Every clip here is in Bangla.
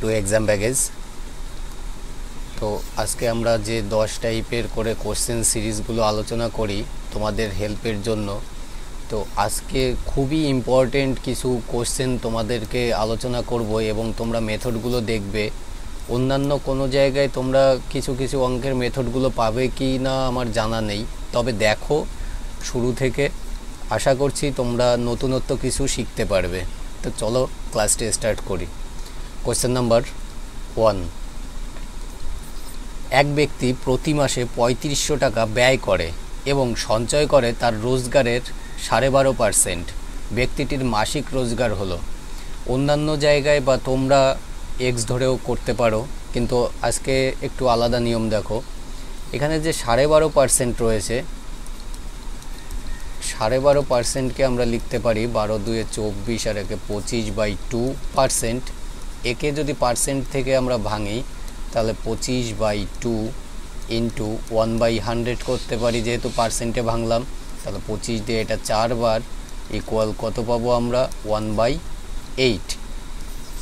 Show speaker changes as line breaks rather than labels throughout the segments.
টু এক্সাম ব্যাগেজ তো আজকে আমরা যে দশ টাইপের করে কোশ্চেন সিরিজগুলো আলোচনা করি তোমাদের হেল্পের জন্য, তো আজকে খুবই ইম্পর্টেন্ট কিছু কোশ্চেন তোমাদেরকে আলোচনা করব এবং তোমরা মেথডগুলো দেখবে। অন্যান্য কোনো জায়গায় তোমরা কিছু কিছু অঙ্কের মেথডগুলো পাবে কি না আমার জানা নেই। তবে দেখো, শুরু থেকে আশা করছি তোমরা নতুনত্ব কিছু শিখতে পারবে। তো চলো ক্লাসটি স্টার্ট করি। কোশ্চেন নাম্বার ওয়ান এক ব্যক্তি প্রতি মাসে পঁয়ত্রিশশো টাকা ব্যয় করে এবং সঞ্চয় করে তার রোজগারের সাড়ে বারো পারসেন্ট। ব্যক্তিটির মাসিক রোজগার হলো। অন্যান্য জায়গায় বা তোমরা এক্স ধরেও করতে পারো, কিন্তু আজকে একটু আলাদা নিয়ম দেখো। এখানে যে সাড়ে বারো পার্সেন্ট রয়েছে, সাড়ে বারো পার্সেন্টকে আমরা লিখতে পারি বারো দুয়ে চব্বিশ আর একে পঁচিশ বাই টু পার্সেন্ট। একে যদি পার্সেন্ট থেকে আমরা ভাঙি, তাহলে পঁচিশ by two into one by hundred করতে পারি যেহেতু পার্সেন্টে ভাঙলাম, তাহলে পঁচিশ দিয়ে এটা চারবার ইকুয়াল কত পাবো আমরা? ওয়ান বাই এইট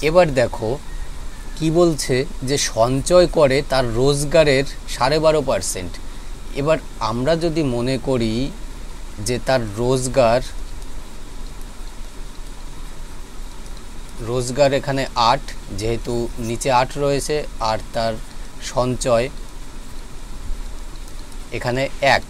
এবার দেখো, কি বলছে যে সঞ্চয় করে তার রোজগারের সাড়ে বারো পার্সেন্ট। এবার আমরা যদি মনে করি যে তার রোজগার রোজগার এখানে আট, যেহেতু নিচে আট রয়েছে আর তার সঞ্চয় এখানে এক।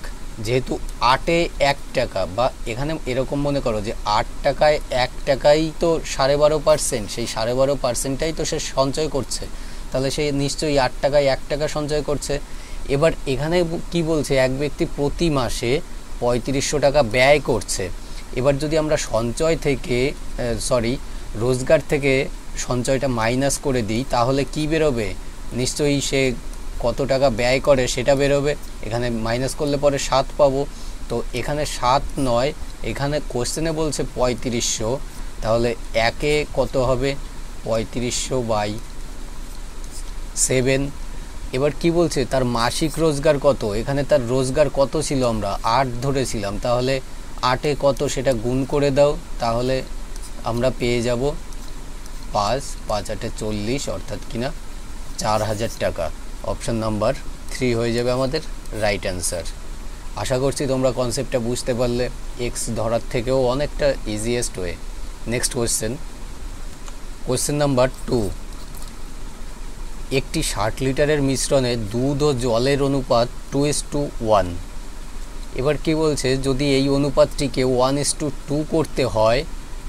যেহেতু আটে এক টাকা বা এখানে এরকম মনে করো যে আট টাকায় এক টাকাই তো সাড়ে বারো পার্সেন্ট সেই সাড়ে বারো পার্সেন্টটাই তো সে সঞ্চয় করছে। তাহলে সে নিশ্চয়ই আট টাকায় এক টাকা সঞ্চয় করছে। এবার এখানে কি বলছে? এক ব্যক্তি প্রতি মাসে পঁয়ত্রিশশো টাকা ব্যয় করছে। এবার যদি আমরা সঞ্চয় থেকে সরি রোজগার থেকে সঞ্চয়টা মাইনাস করে দিই, তাহলে কি বেরোবে? নিশ্চয়ই সে কত টাকা ব্যয় করে সেটা বেরোবে। এখানে মাইনাস করলে পরে সাত পাবো। তো এখানে সাত নয়, এখানে কোশ্চেনে বলছে পঁয়ত্রিশশো। তাহলে একে কত হবে? পঁয়ত্রিশশো বাই সেভেন। এবার কি বলছে? তার মাসিক রোজগার কত? এখানে তার রোজগার কত ছিল আমরা? আট ধরেছিলাম। তাহলে আটে কত সেটা গুণ করে দাও। তাহলে আমরা পেয়ে যাব পাঁচ পাঁচ আটে চল্লিশ, অর্থাৎ কিনা চার হাজার টাকা। অপশান নাম্বার থ্রি হয়ে যাবে আমাদের রাইট অ্যান্সার আশা করছি তোমরা কনসেপ্টটা বুঝতে পারলে। এক্স ধরার থেকেও অনেকটা easiest way next question question number two একটি ষাট লিটারের মিশ্রণে দুধ ও জলের অনুপাত টু ইস টু ওয়ান এবার কি বলছে? যদি এই অনুপাতটিকে ওয়ান ইস টু টু করতে হয়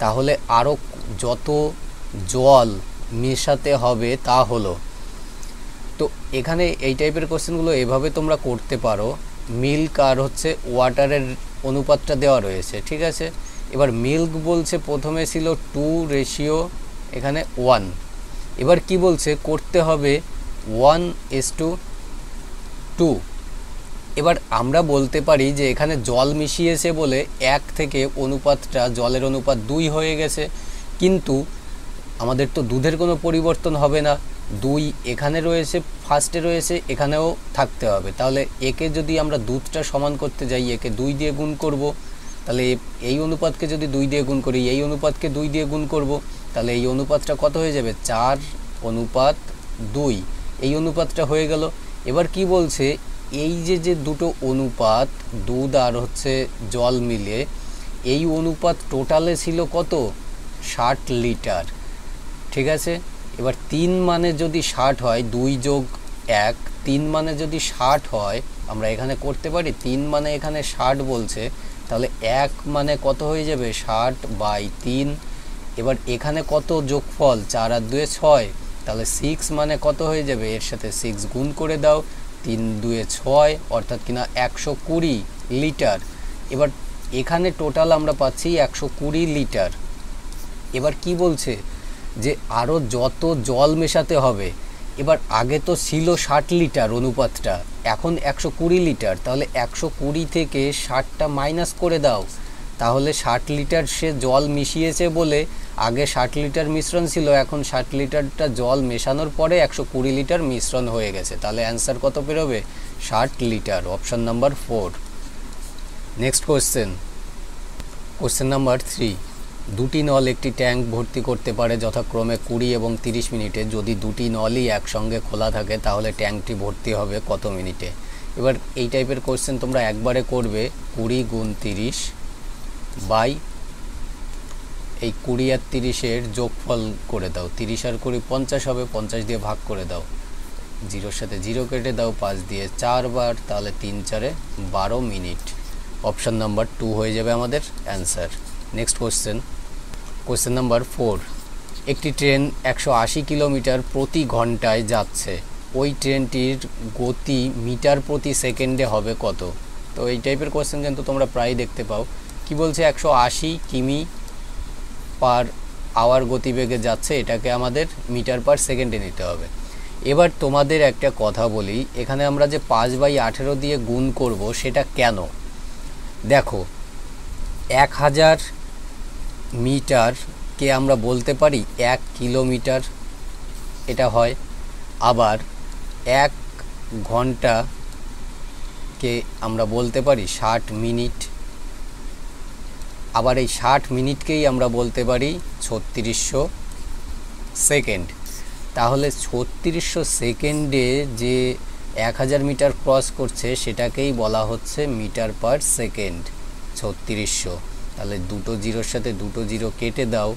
তাহলে আরও যত জল মেশাতে হবে তা হলো। তো এখানে এই টাইপের কোশ্চেনগুলো এভাবে তোমরা করতে পারো। মিল্ক আর হচ্ছে ওয়াটারের অনুপাতটা দেওয়া রয়েছে, ঠিক আছে? এবার মিল্ক বলছে প্রথমে ছিল টু রেশিও এখানে ওয়ান এবার কি বলছে? করতে হবে ওয়ান এস টু টু এবার আমরা বলতে পারি যে এখানে জল মিশিয়েছে বলে এক থেকে অনুপাতটা, জলের অনুপাত দুই হয়ে গেছে। কিন্তু আমাদের তো দুধের কোনো পরিবর্তন হবে না। দুই এখানে রয়েছে, ফার্স্টে রয়েছে, এখানেও থাকতে হবে। তাহলে একে যদি আমরা দুধটা সমান করতে যাই, একে দুই দিয়ে গুণ করব, তাহলে এই অনুপাতকে যদি দুই দিয়ে গুণ করি, এই অনুপাতকে দুই দিয়ে গুণ করব, তাহলে এই অনুপাতটা কত হয়ে যাবে? চার অনুপাত দুই। এই অনুপাতটা হয়ে গেল। এবার কি বলছে? এই যে যে দুটো অনুপাত, দুধ আর হচ্ছে জল মিলে, এই অনুপাত টোটালে ছিল কত? ষাট লিটার। ঠিক আছে? এবার তিন মানে যদি ষাট হয়, দুই যোগ এক, তিন মানে যদি ষাট হয়, আমরা এখানে করতে পারি, তিন মানে এখানে ষাট বলছে, তাহলে এক মানে কত হয়ে যাবে? ষাট বাই তিন। এবার এখানে কত যোগফল? চার আর দুয়ে ছয়। তাহলে সিক্স মানে কত হয়ে যাবে? এর সাথে সিক্স গুণ করে দাও। তিন দুয়ে ছয়, অর্থাৎ কিনা একশো কুড়ি লিটার। এবার এখানে টোটাল আমরা পাচ্ছি একশো কুড়ি লিটার। এবার কি বলছে? যে আরও যত জল মেশাতে হবে। এবার আগে তো ছিল ষাট লিটার অনুপাতটা, এখন একশো কুড়ি লিটার। তাহলে একশো কুড়ি থেকে ষাটটা মাইনাস করে দাও। তাহলে ষাট লিটার সে জল মিশিয়েছে বলে আগে ষাট লিটার মিশ্রণ ছিল, এখন ষাট লিটারটা জল মেশানোর পরে একশো কুড়ি লিটার মিশ্রণ হয়ে গেছে। তাহলে অ্যান্সার কত বেরোবে? ষাট litre option number four next question question number three দুটি নল একটি ট্যাঙ্ক ভর্তি করতে পারে যথাক্রমে কুড়ি এবং তিরিশ মিনিটে। যদি দুটি নলই একসঙ্গে খোলা থাকে, তাহলে ট্যাঙ্কটি ভর্তি হবে কত মিনিটে? এবার এই টাইপের কোশ্চেন তোমরা একবারে করবে। কুড়ি গুণ তিরিশ বাই এই কুড়ি আর তিরিশের যোগফল করে দাও। তিরিশ আর কুড়ি পঞ্চাশ হবে, পঞ্চাশ দিয়ে ভাগ করে দাও। জিরোর সাথে জিরো কেটে দাও, পাঁচ দিয়ে চারবার তাহলে তিন চারে বারো মিনিট। অপশান নাম্বার টু হয়ে যাবে আমাদের answer. Next question. Question number four. একটি ট্রেন একশো আশি কিলোমিটার প্রতি ঘন্টায় যাচ্ছে। ওই ট্রেনটির গতি মিটার প্রতি সেকেন্ডে হবে কত? তো এই টাইপের কোশ্চেন কিন্তু তোমরা প্রায় দেখতে পাও। কি বলছে? একশো আশি কিমি পার আওয়ার গতিবেগে যাচ্ছে, এটাকে আমাদের মিটার পার সেকেন্ডে নিতে হবে। এবার তোমাদের একটা কথা বলি, এখানে আমরা যে পাঁচ বাই আঠেরো দিয়ে গুণ করব সেটা কেন? দেখো, এক হাজার মিটারকে আমরা বলতে পারি এক কিলোমিটার এটা হয়, আবার এক ঘন্টাকে আমরা বলতে পারি ষাট মিনিট আবার এই ষাট মিনিটকেই আমরা বলতে পারি ছত্রিশশো সেকেন্ড। তাহলে ছত্রিশশো সেকেন্ডে যে এক হাজার মিটার ক্রস করছে সেটাকেই বলা হচ্ছে মিটার পার সেকেন্ড, ছত্রিশশো। তাহলে দুটো জিরোর সাথে দুটো জিরো কেটে দাও,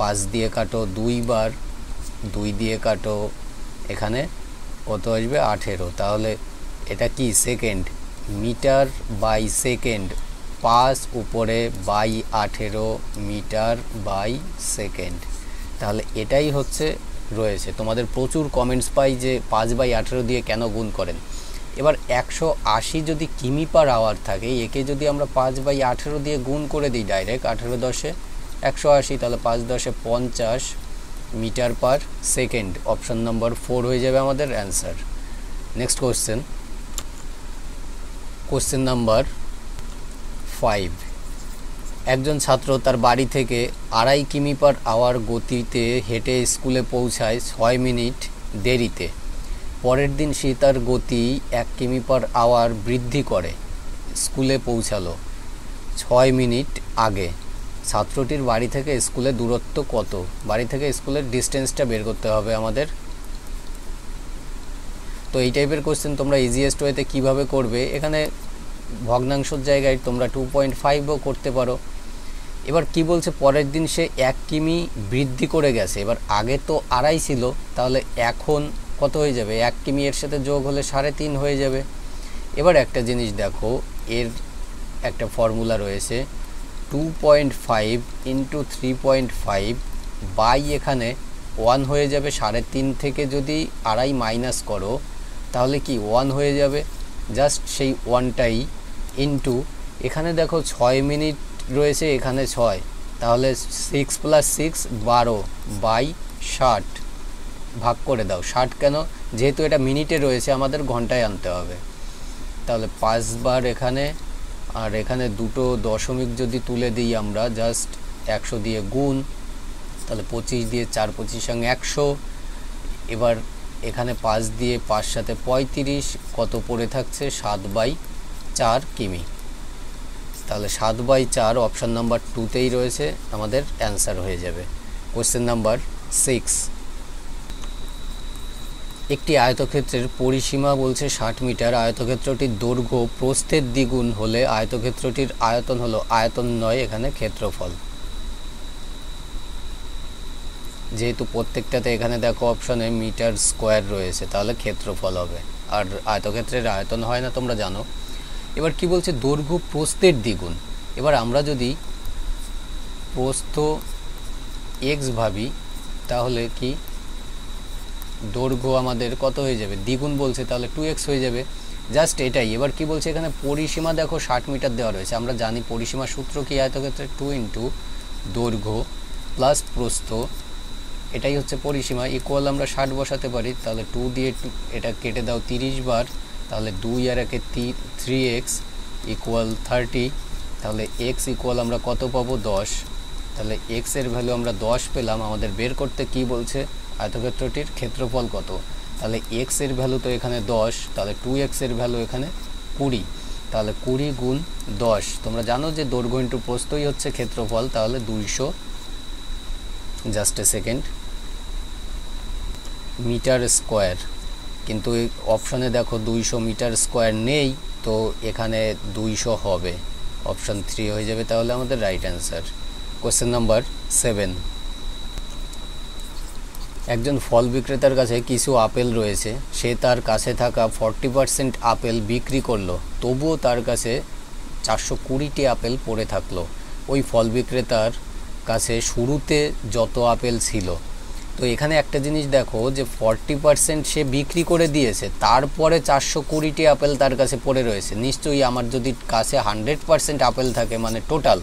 পাঁচ দিয়ে কাটো দুইবার দুই দিয়ে কাটো এখানে কত আসবে আঠেরো। তাহলে এটা কি সেকেন্ড? Metre by second. পাঁচ উপরে বাই আঠেরো মিটার বাই সেকেন্ড। তাহলে এটাই হচ্ছে রয়েছে। তোমাদের প্রচুর কমেন্টস পাই যে পাঁচ বাই আঠেরো দিয়ে কেন গুণ করেন। এবার একশো আশি যদি কিমি পার আওয়ার থাকে, একে যদি আমরা পাঁচ বাই আঠেরো দিয়ে গুণ করে দিই ডাইরেক্ট আঠেরো দশে, একশো আশি, তাহলে পাঁচ দশে পঞ্চাশ metre per second. Option number four হয়ে যাবে আমাদের answer next question question number five একজন ছাত্র তার বাড়ি থেকে আড়াই কিমি পার আওয়ার গতিতে হেঁটে স্কুলে পৌঁছায় ছয় মিনিট দেরিতে। পরের দিন সে তার গতি এক কিমি পার আওয়ার বৃদ্ধি করে, স্কুলে পৌঁছালো ছয় মিনিট আগে। ছাত্রটির বাড়ি থেকে স্কুলের দূরত্ব কত? বাড়ি থেকে স্কুলের ডিস্টেন্সটা বের করতে হবে আমাদের। তো এই টাইপের কোশ্চেন তোমরা ইজিয়েস্ট ওয়েতে কীভাবে করবে? এখানে ভগ্নাংশর জায়গায় তোমরা টু পয়েন্ট ফাইভও করতে পারো। এবার কি বলছে? পরের দিন সে এক কিমি বৃদ্ধি করে গেছে। এবার আগে তো আড়াই ছিল, তাহলে এখন কত হয়ে যাবে? এক কিমি এর সাথে যোগ হলে সাড়ে তিন হয়ে যাবে। এবার একটা জিনিস দেখো, এর একটা ফর্মুলা রয়েছে two point five into three point five by এখানে ওয়ান হয়ে যাবে সাড়ে তিন থেকে যদি আড়াই মাইনাস করো, তাহলে কি ওয়ান হয়ে যাবে? জাস্ট সেই ওয়ানটাই ইন্টু এখানে দেখো ছয় মিনিট রয়েছে, এখানে ছয়। তাহলে সিক্স প্লাস সিক্স বারো বাই ষাট। ভাগ করে দাও। ষাট কেন? যেহেতু এটা মিনিটে রয়েছে, আমাদের ঘন্টায় আনতে হবে। তাহলে পাঁচবার এখানে, আর এখানে দুটো দশমিক যদি তুলে দিই আমরা জাস্ট একশো দিয়ে গুণ, তাহলে পঁচিশ দিয়ে চার, পঁচিশ সঙ্গে একশো। এবার এখানে পাঁচ দিয়ে পাঁচ সাথে পঁয়ত্রিশ, কত পড়ে থাকছে? সাত বাই চার কিমি। তাহলে সাত বাই চার অপশান নাম্বার টুতেই রয়েছে, আমাদের অ্যান্সার হয়ে যাবে। কোশ্চেন নাম্বার সিক্স একটি আয়তক্ষেত্রের পরিসীমা বলছে ষাট মিটার। আয়তক্ষেত্রটির দৈর্ঘ্য প্রস্থের দ্বিগুণ হলে আয়তক্ষেত্রটির আয়তন হলো আয়তন নয়, এখানে ক্ষেত্রফল। যেহেতু প্রত্যেকটাতে এখানে দেখো অপশনে মিটার স্কোয়ার রয়েছে, তাহলে ক্ষেত্রফল হবে। আর আয়তক্ষেত্রের আয়তন হয় না, তোমরা জানো। এবার কি বলছে? দৈর্ঘ্য প্রস্থের দ্বিগুণ। এবার আমরা যদি প্রস্থ এক্স ভাবি, তাহলে কি দৈর্ঘ্য আমাদের কত হয়ে যাবে? দ্বিগুণ বলছে, তাহলে টু এক্স হয়ে যাবে। জাস্ট এটাই। এবার কি বলছে এখানে? পরিসীমা দেখো, ষাট মিটার দেওয়া রয়েছে। আমরা জানি পরিসীমা সূত্র কি? আয়তক্ষেত্রে টু ইন্টু দৈর্ঘ্য প্লাস প্রস্থ। এটাই হচ্ছে পরিসীমা। ইকুয়াল আমরা ষাট বসাতে পারি, তাহলে টু দিয়ে এটা কেটে দাও তিরিশ বার। তাহলে দুই আর একে থ্রি এক্স ইকুয়াল থার্টি তাহলে এক্স ইকুয়াল আমরা কত পাবো? দশ। তাহলে এক্সের ভ্যালু আমরা দশ পেলাম, আমাদের বের করতে কি বলছে? আয়তক্ষেত্রটির ক্ষেত্রফল কত? তাহলে এক্সের ভ্যালু তো এখানে দশ, তাহলে টু এক্সের ভ্যালু এখানে কুড়ি। তাহলে কুড়ি গুণ দশ। তোমরা জানো যে দৈর্ঘ্য ইন্টু প্রস্তই হচ্ছে ক্ষেত্রফল, তাহলে দুইশো। Just a second metre square কিন্তু অপশানে দেখো দুইশো মিটার স্কোয়ার নেই, তো এখানে দুইশো হবে। অপশান থ্রি হয়ে যাবে তাহলে আমাদের right answer question number seven একজন ফল বিক্রেতার কাছে কিছু আপেল রয়েছে, সে তার কাছে থাকা ফর্টি পার্সেন্ট আপেল বিক্রি করল, তবুও তার কাছে চারশো কুড়িটি আপেল পড়ে থাকল। ওই ফল বিক্রেতার কাছে শুরুতে যত আপেল ছিল তো এখানে একটা জিনিস দেখো যে ফর্টি পার্সেন্ট সে বিক্রি করে দিয়েছে, তারপরে চারশো কুড়িটি আপেল তার কাছে পড়ে রয়েছে। নিশ্চয়ই আমার যদি কাছে হান্ড্রেড পার্সেন্ট আপেল থাকে মানে টোটাল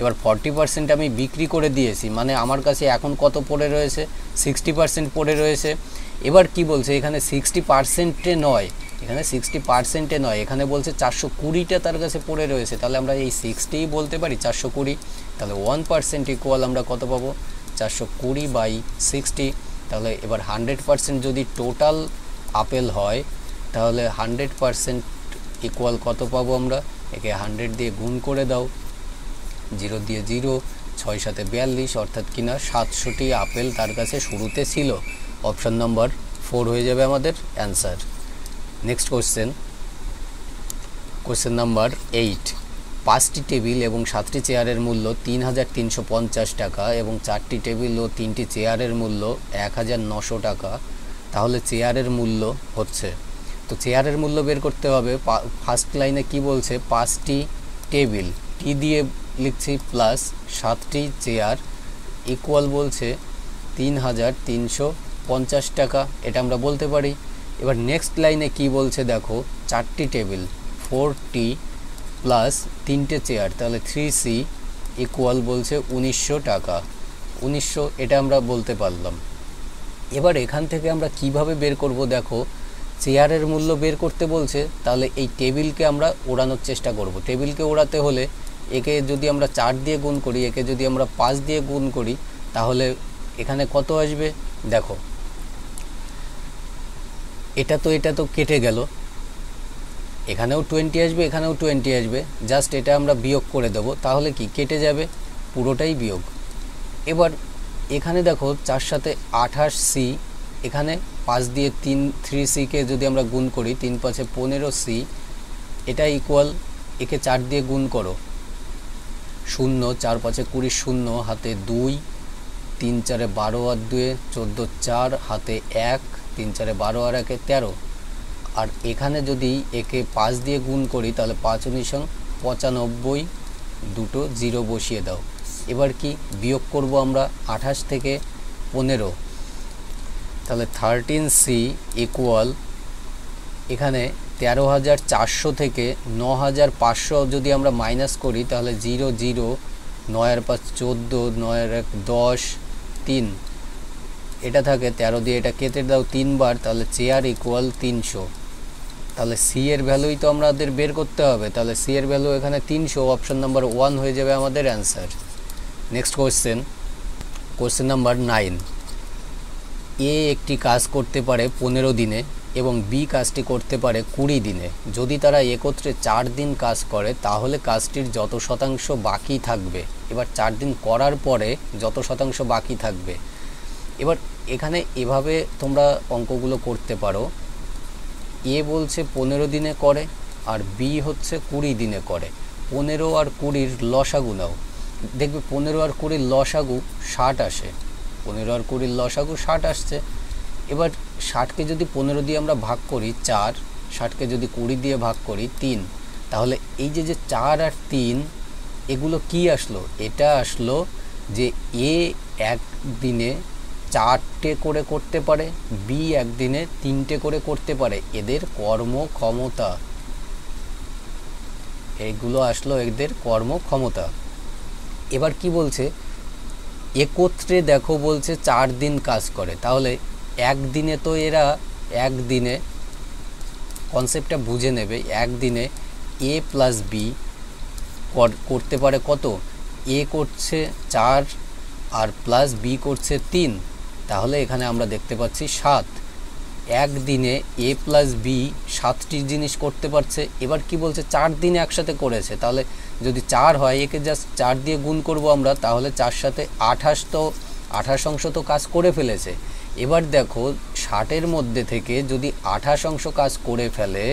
এবার ফর্টি পার্সেন্ট আমি বিক্রি করে দিয়েছি মানে আমার কাছে এখন কত পড়ে রয়েছে? সিক্সটি পার্সেন্ট পড়ে রয়েছে। এবার কি বলছে? এখানে সিক্সটি পার্সেন্টে নয়, এখানে সিক্সটি পার্সেন্টে নয়, এখানে বলছে চারশো কুড়িটা তার কাছে পড়ে রয়েছে। তাহলে আমরা এই সিক্সটিই বলতে পারি চারশো কুড়ি, তাহলে ওয়ান পার্সেন্ট ইকুয়াল আমরা কত পাবো? চারশো কুড়ি বাই সিক্সটি তাহলে এবার হান্ড্রেড পার্সেন্ট যদি টোটাল আপেল হয়, তাহলে হান্ড্রেড পার্সেন্ট ইকুয়াল কত পাবো আমরা? একে হান্ড্রেড দিয়ে গুণ করে দাও। জিরো দিয়ে জিরো ছয় সাথে বিয়াল্লিশ, অর্থাৎ কিনা সাতশোটি আপেল তার কাছে শুরুতে ছিল। অপশান নম্বর ফোর হয়ে যাবে আমাদের answer next question question number eight পাঁচটি টেবিল এবং সাতটি চেয়ারের মূল্য তিন হাজার তিনশো পঞ্চাশ টাকা এবং চারটি টেবিল ও তিনটি চেয়ারের মূল্য এক হাজার নশো টাকা। তাহলে চেয়ারের মূল্য হচ্ছে। তো চেয়ারের মূল্য বের করতে হবে। ফার্স্ট লাইনে কি বলছে? পাঁচটি টেবিল। টি দিয়ে লিখছি? প্লাস সাতটি চেয়ার ইকুয়াল বলছে তিন হাজার তিনশো পঞ্চাশ টাকা। এটা আমরা বলতে পারি। এবার নেক্সট লাইনে কি বলছে? দেখো, চারটি টেবিল ফোর টি প্লাস তিনটে চেয়ার, তাহলে থ্রি সি ইকুয়াল বলছে উনিশশো টাকা। উনিশশো এটা আমরা বলতে পারলাম। এবার এখান থেকে আমরা কীভাবে বের করব দেখো, চেয়ারের মূল্য বের করতে বলছে, তাহলে এই টেবিলকে আমরা ওড়ানোর চেষ্টা করব। টেবিলকে ওড়াতে হলে একে যদি আমরা চার দিয়ে গুণ করি, একে যদি আমরা পাঁচ দিয়ে গুণ করি, তাহলে এখানে কত আসবে? দেখো, এটা তো এটা তো কেটে গেল। এখানেও টোয়েন্টি আসবে, এখানেও টোয়েন্টি আসবে। জাস্ট এটা আমরা বিয়োগ করে দেবো। তাহলে কি? কেটে যাবে। পুরোটাই বিয়োগ। এবার এখানে দেখো, চার সাথে আঠাশ সি এখানে পাঁচ দিয়ে তিন থ্রি সিকে যদি আমরা গুণ করি, তিন পাঁচে পনেরো সি এটা ইকুয়াল একে চার দিয়ে গুণ করো। শূন্য, চার পাঁচে কুড়ি শূন্য, হাতে দুই, তিন চারে বারো আর দুয়ে চোদ্দ চার, হাতে এক, তিন চারে বারো আর একে তেরো। আর এখানে যদি একে পাঁচ দিয়ে গুণ করি, তাহলে পাঁচ উনিশং পঁচানব্বই, দুটো জিরো বসিয়ে দাও। এবার কি বিয়োগ করব আমরা আঠাশ থেকে পনেরো? তাহলে থার্টিন সি ইকুয়াল এখানে তেরো হাজার চারশো থেকে ন হাজার পাঁচশো যদি আমরা মাইনাস করি, তাহলে জিরো জিরো নয়ের পাঁচ চোদ্দ নয়ের এক দশ, তিন। এটা থাকে তেরো দিয়ে এটা কেটে দাও তিনবার, তাহলে চেয়ার ইকুয়াল তিনশো। তাহলে সি এর ভ্যালুই তো আমাদের বের করতে হবে। তাহলে সি এর ভ্যালু এখানে তিনশো অপশন নাম্বার ওয়ান হয়ে যাবে আমাদের answer next question question number nine এ একটি কাজ করতে পারে পনেরো দিনে এবং বি কাজটি করতে পারে কুড়ি দিনে। যদি তারা একত্রে চার দিন কাজ করে, তাহলে কাজটির যত শতাংশ বাকি থাকবে। এবার চার দিন করার পরে যত শতাংশ বাকি থাকবে। এবার এখানে এভাবে তোমরা অঙ্কগুলো করতে পারো। এ বলছে পনেরো দিনে করে আর বি হচ্ছে কুড়ি দিনে করে। পনেরো আর কুড়ির লসাগু নাও। দেখবে পনেরো আর কুড়ির লসাগু ষাট আসে। পনেরো আর কুড়ির লসাগু ষাট আসছে। এবার ষাটকে যদি পনেরো দিয়ে আমরা ভাগ করি চার, ষাটকে যদি কুড়ি দিয়ে ভাগ করি তিন, তাহলে এই যে যে চার আর তিন, এগুলো কি আসলো? এটা আসলো যে এ এক দিনে চারটে করে করতে পারে বি একদিনে তিনটে করে করতে পারে। এদের কর্মক্ষমতা এইগুলো আসলো এদের কর্মক্ষমতা এবার কি বলছে? একত্রে দেখো বলছে চার দিন কাজ করে। তাহলে একদিনে তো এরা একদিনে কনসেপ্টটা বুঝে নেবে। একদিনে এ প্লাস বি করতে পারে কত? এ করছে চার আর প্লাস বি করছে তিন। তাহলে এখানে আমরা দেখতে পাচ্ছি সাত। একদিনে এ প্লাস বি সাতটি জিনিস করতে পারছে। এবার কি বলছে? চার দিনে একসাথে করেছে। তাহলে যদি চার হয়, একে জাস্ট চার দিয়ে গুণ করব আমরা, তাহলে চার সাথে আঠাশ তো, আঠাশ অংশ তো কাজ করে ফেলেছে। এবার দেখো, ষাটের মধ্যে থেকে যদি আঠাশ অংশ কাজ করে ফেলে,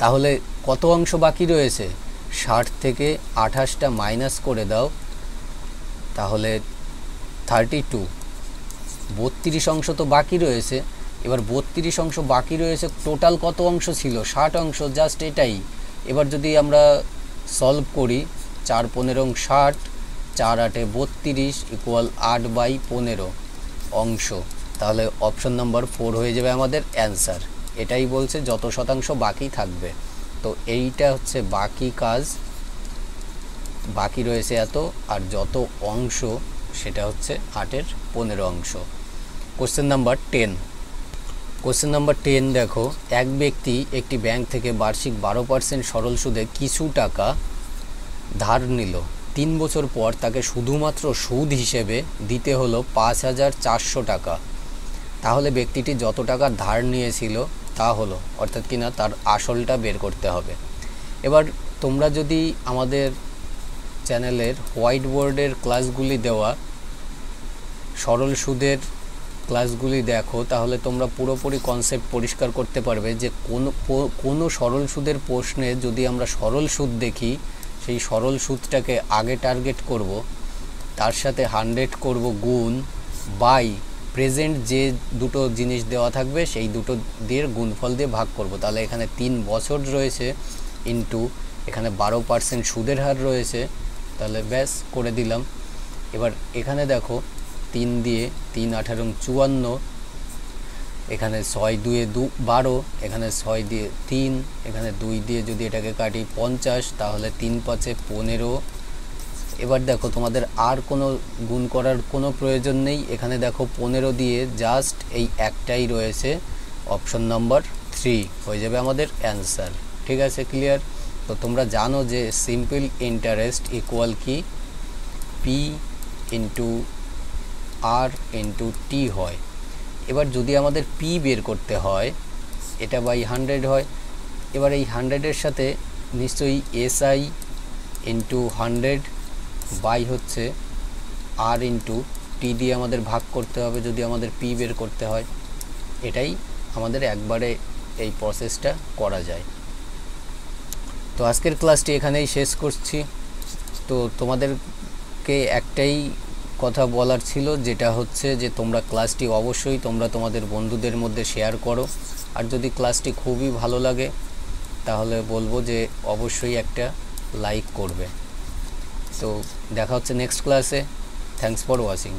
তাহলে কত অংশ বাকি রয়েছে? ষাট থেকে আঠাশটা মাইনাস করে দাও, তাহলে থার্টি টু। বত্রিশ অংশ তো বাকি রয়েছে। এবার বত্রিশ অংশ বাকি রয়েছে টোটাল কত অংশ ছিল? ষাট অংশ জাস্ট এটাই। এবার যদি আমরা সলভ করি, চার পনেরো ষাট, চার আটে বত্রিশ ইকুয়াল আট বাই পনেরো অংশ। তাহলে অপশন নাম্বার ফোর হয়ে যাবে আমাদের অ্যান্সার এটাই বলছে যত শতাংশ বাকি থাকবে। তো এইটা হচ্ছে বাকি কাজ। বাকি রয়েছে এত, আর যত অংশ, সেটা হচ্ছে আটের পনেরো অংশ। Question number ten question number ten দেখো, এক ব্যক্তি একটি ব্যাংক থেকে বার্ষিক বারো পার্সেন্ট সরল সুদে কিছু টাকা ধার নিল। তিন বছর পর তাকে শুধুমাত্র সুদ হিসেবে দিতে হলো পাঁচ হাজার চারশো টাকা। তাহলে ব্যক্তিটি যত টাকা ধার নিয়েছিল তা হলো, অর্থাৎ কিনা তার আসলটা বের করতে হবে। এবার তোমরা যদি আমাদের চ্যানেলের হোয়াইট বোর্ডের ক্লাসগুলি দেওয়া সরল সুদের ক্লাসগুলি দেখো, তাহলে তোমরা পুরোপুরি কনসেপ্ট পরিষ্কার করতে পারবে যে কোনো কোনো সরল সুদের প্রশ্নে যদি আমরা সরল সুদ দেখি, সেই সরল সুদটাকে আগে টার্গেট করব, তার সাথে হান্ড্রেড করব গুণ বাই প্রেজেন্ট যে দুটো জিনিস দেওয়া থাকবে, সেই দুটো দিয়ে গুণফল দিয়ে ভাগ করব। তাহলে এখানে তিন বছর রয়েছে ইন্টু এখানে বারো পার্সেন্ট সুদের হার রয়েছে, তাহলে ব্যাস করে দিলাম। এবার এখানে দেখো তিন দিয়ে তিন, আঠারো চুয়ান্ন, এখানে ছয়, দুয়ে দু, বারো, এখানে ছয় দিয়ে তিন, এখানে দুই দিয়ে যদি এটাকে কাটি পঞ্চাশ, তাহলে তিন পাঁচে পনেরো। এবার দেখো তোমাদের আর কোনো গুণ করার কোনো প্রয়োজন নেই। এখানে দেখো পনেরো দিয়ে জাস্ট এই একটাই রয়েছে। অপশন নাম্বার থ্রি হয়ে যাবে আমাদের অ্যান্সার ঠিক আছে ক্লিয়ার তো তোমরা জানো যে সিম্পল ইন্টারেস্ট ইকুয়াল কি? P into r into t হয়। এবার যদি আমাদের পি বের করতে হয়, এটা বাই হান্ড্রেড হয়। এবার এই হান্ড্রেডের সাথে নিশ্চয়ই এসআই ইন্টু হান্ড্রেড বাই হচ্ছে আর ইন্টু টি দিয়ে আমাদের ভাগ করতে হবে যদি আমাদের পি বের করতে হয়। এটাই আমাদের একবারে এই প্রসেসটা করা যায়। তো আজকের ক্লাসটি এখানেই শেষ করছি। তো তোমাদেরকে একটাই কথা বলার ছিল, যেটা হচ্ছে যে তোমরা ক্লাসটি অবশ্যই তোমরা তোমাদের বন্ধুদের মধ্যে শেয়ার করো। আর যদি ক্লাসটি খুবই ভালো লাগে, তাহলে বলব যে অবশ্যই একটা লাইক করবে। তো দেখা হচ্ছে নেক্সট ক্লাসে থ্যাংকস ফর ওয়াচিং